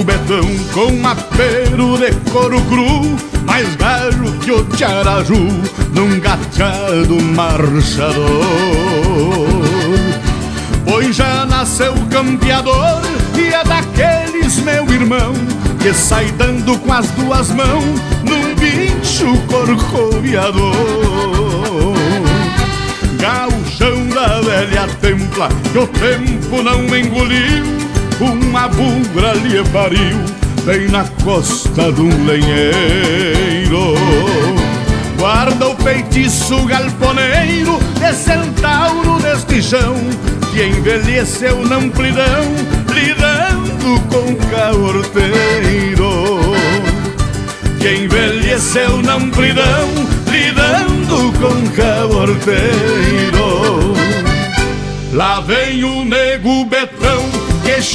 nego betão com apero de couro cru Mais galho que o tiaraju num gachado marchador. Pois já nasceu campeador e é daqueles meu irmão Que sai dando com as duas mãos num bicho corcoviador. Gauchão da velha templa que o tempo não engoliu uma bugra lhe pariu bem na costa de um lenheiro. Guarda o feitiço galponeiro de centauro deste chão que envelheceu na amplidão, lidando com caorteiro. Que envelheceu na amplidão, lidando com caorteiro. Lá vem o nego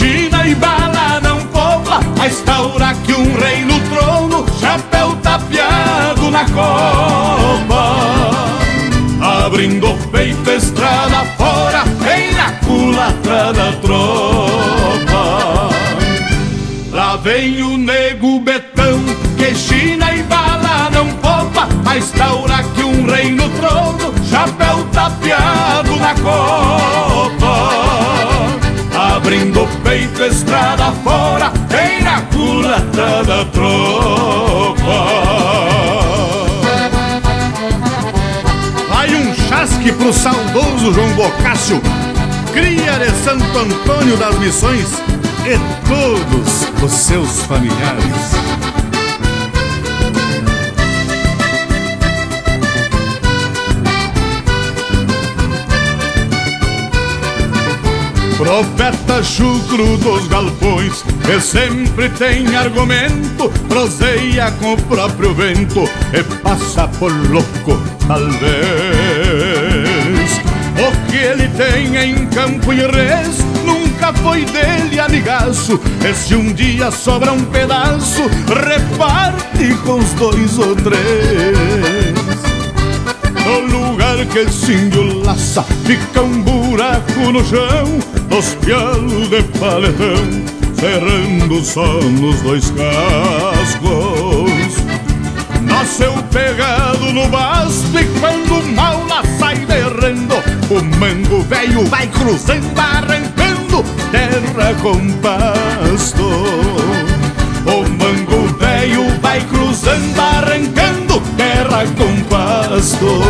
China e bala não cobra A estaura que um rei no trono Chapéu tapeado na copa. Abrindo peito estrada fora Vem na culatra da tropa. Lá vem o nego betão Que China e bala não poupa A estaura que um rei no trono Chapéu tapeado na copa Abrindo o peito, estrada fora, vem na culatra da tropa. Vai um chasque pro saudoso João Bocácio, cria de Santo Antônio das Missões e todos os seus familiares. Profeta chucro dos galpões, que sempre tem argumento, proseia com o próprio vento e passa por louco, talvez. O que ele tem em campo e res nunca foi dele, amigaço. E se um dia sobra um pedaço, reparte com os dois ou três. No lugar que esse índio laça Fica um buraco no chão Dos pialos de paletão Cerrando só nos dois cascos. Nasceu pegado no basto E quando mal lá sai derrando O mango velho vai cruzando Arrancando terra com pasto. O mango velho vai cruzando Arrancando terra com pasto.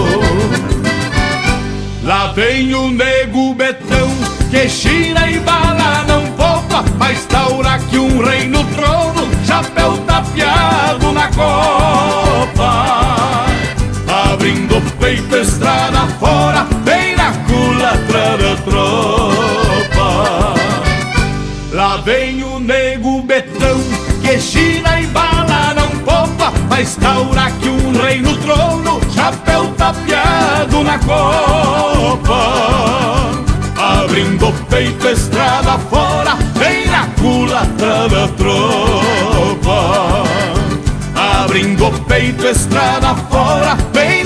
Lá vem o nego betão Que China e bala não poupa Mas taura que um rei no trono Chapéu tapeado na copa. Abrindo o peito estrada fora Vem na culatra da tropa. Lá vem o nego betão Que China e bala não poupa Mas taura que um rei no trono Chapéu tapeado na copa Abrindo peito estrada fora Vem na culatra da tropa. Abrindo peito estrada fora Vem